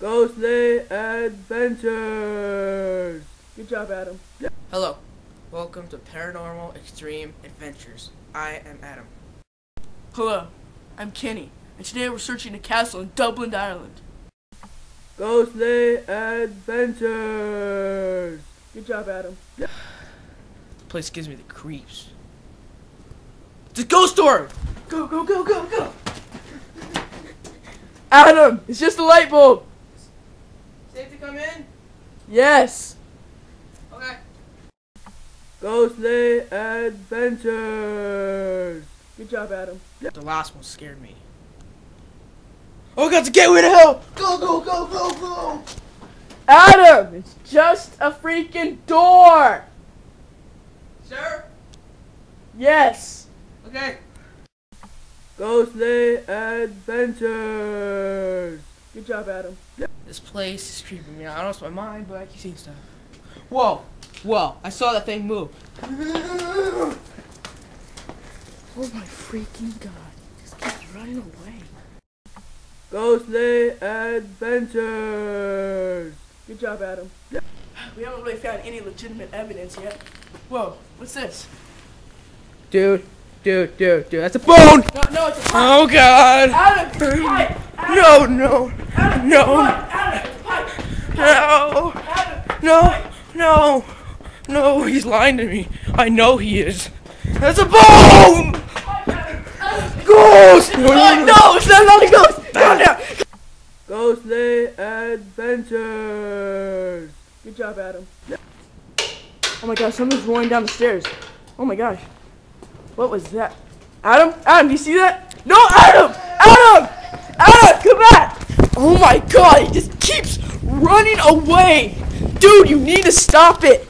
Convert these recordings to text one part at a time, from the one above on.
Ghostly Adventures. Good job, Adam. Hello, welcome to Paranormal Extreme Adventures. I am Adam. Hello, I'm Kenny, and today we're searching a castle in Dublin, Ireland. Ghostly Adventures. Good job, Adam. This place gives me the creeps. It's a ghost story! Go, go, go, go, go! Adam, it's just a light bulb. Safe to come in? Yes. Okay. Ghostly Adventures. Good job, Adam. The last one scared me. Oh, I got the gateway to hell! Go, go, go, go, go! Adam, it's just a freaking door. Sir? Yes. Okay. Ghostly Adventures. Good job, Adam. This place is creeping me out. I don't know if it's my mind, but I keep seeing stuff. Whoa! Whoa! I saw that thing move. Oh my freaking god! This keeps running away. Ghostly Adventures. Good job, Adam. We haven't really found any legitimate evidence yet. Whoa, what's this? Dude, dude, dude, dude, that's a bone! No, no, it's a oh, pipe. Oh god! Adam, it's a pipe. No, no, Adam, no, Adam, it's a pipe. no, Adam, no, no, no, he's lying to me. I know he is. That's a bone! Ghost! Oh, no, it's not, not a ghost. Down, down. Ghostly Adventures. Good job, Adam. Oh my gosh, someone's rolling down the stairs. Oh my gosh. What was that? Adam? Adam, do you see that? No, Adam! Adam! Adam, come back! Oh my god, he just keeps running away! Dude, you need to stop it!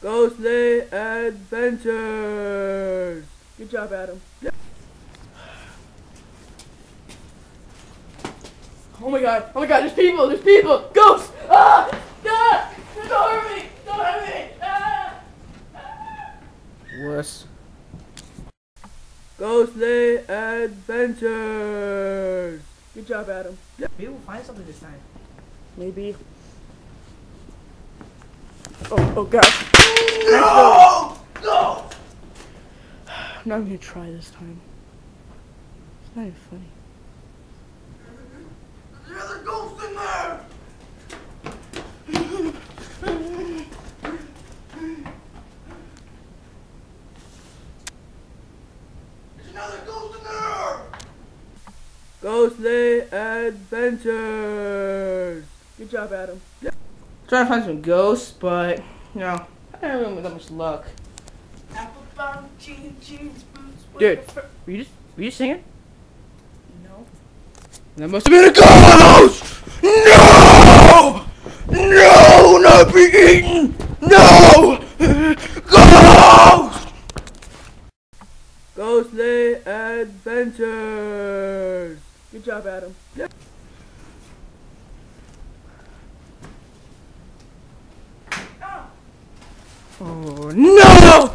Ghostly Adventures. Good job, Adam. Oh my god, oh my god, there's people, there's people! Ghosts! Ah! Ah! Don't hurt me! Don't hurt me! Ah! Wuss. Ghostly Adventures. Good job, Adam. Maybe we'll find something this time. Maybe. Oh, oh god. No! No! I'm not even gonna try this time. It's not even funny. There's a ghost in there! There's another ghost in there! Ghostly Adventures. Good job, Adam. Trying to find some ghosts, but you know, I don't really have that much luck. Apple bottom jeans, jeans, boots. Dude. whatever. Were you just were you singing? No. That must have been a ghost! No! No! Not be eaten! No! Ghost! Ghostly Adventures. Good job, Adam. Oh no!